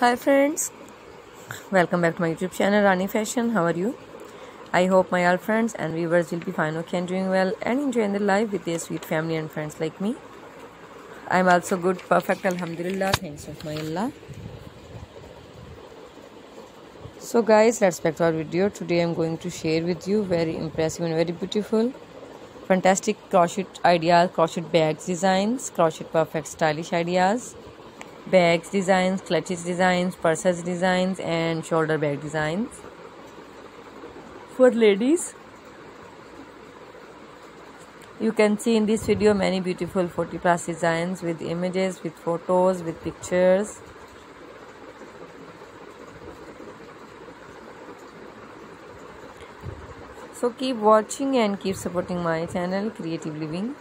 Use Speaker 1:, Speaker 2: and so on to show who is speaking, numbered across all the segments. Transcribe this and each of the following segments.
Speaker 1: Hi friends, welcome back to my YouTube channel Rani Fashion. How are you? I hope my all friends and viewers will be fine, okay, and doing well and enjoying their life with their sweet family and friends like me. I'm also good, perfect, Alhamdulillah. Thanks of my Allah. So guys, let's back to our video. Today I'm going to share with you very impressive and very beautiful, fantastic crochet ideas, crochet bags designs, crochet perfect stylish ideas bags designs, clutches designs, purses designs, and shoulder bag designs. For ladies, you can see in this video many beautiful 40 plus designs with images, with photos, with pictures. So keep watching and keep supporting my channel Creative Living.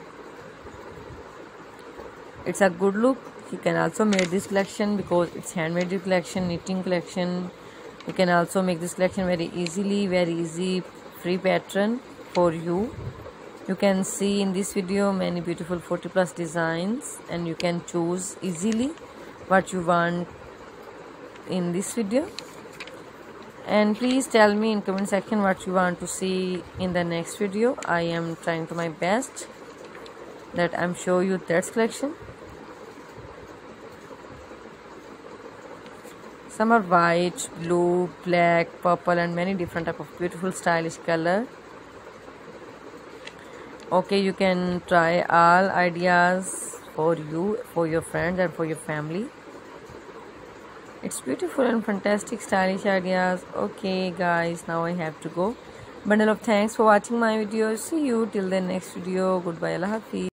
Speaker 1: It's a good look you can also make this collection because it's handmade collection knitting collection. You can also make this collection very easily very easy free pattern for you. You can see in this video many beautiful 40 plus designs and you can choose easily what you want in this video. And please tell me in comment section what you want to see in the next video. I am trying to my best that i'm show you that collection some are white blue black purple and many different type of beautiful stylish color. Okay you can try all ideas for you for your friends and for your family. It's beautiful and fantastic stylish ideas. Okay guys now i have to go. Bundle of thanks for watching my video. See you till the next video. Goodbye. Allah hafiz